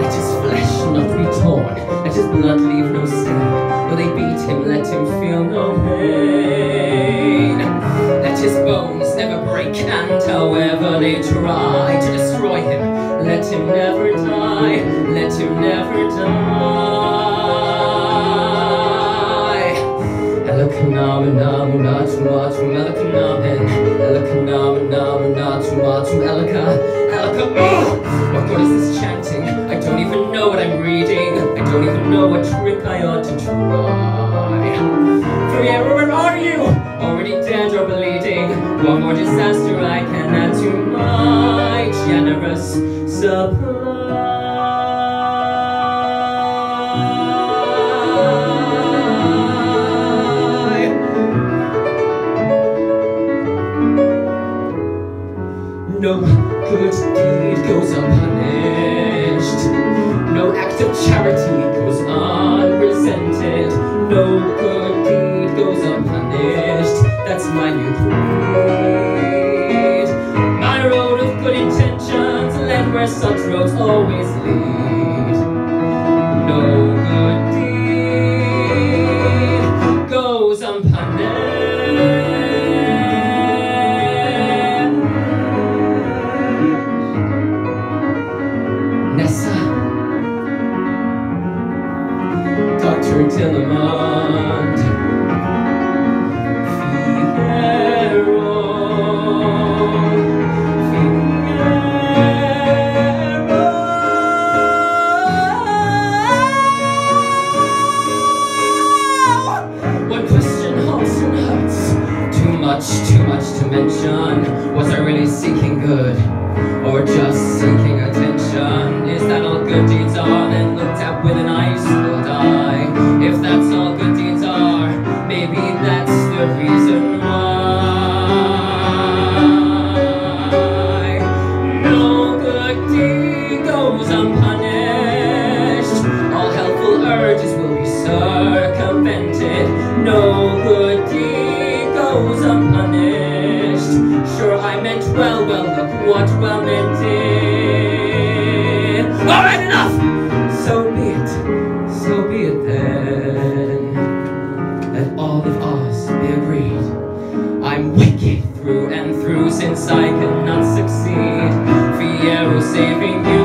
Let his flesh not be torn Let his blood leave no stain they beat him, let him feel no pain Let his bones never break And however they try to destroy him Let him never die Let him never die What good is this chanting? I don't even know what I'm reading. I don't even know what trick I ought to try. Where are you? Already dead or bleeding. More disaster I can add to my generous supply good deed goes unpunished. No act of charity goes unresented. No good deed goes unpunished. That's my new creed. My road of good intentions led where such roads always lead. Nessa, Dr. Dillamond, too much to mention. Was I really seeking good? Or just seeking attention? Is that all good deeds are? Then looked at with an ice cold eye. If that's all good deeds are, maybe that's the reason why. No good deed goes unpunished. All helpful urges will be circumvented. No good deed goes unpunished. Sure, I meant well, well, look what well meant is. Alright, enough! So be it. So be it then. Let all of us be agreed. I'm wicked through and through since I cannot succeed. Fiyero saving you.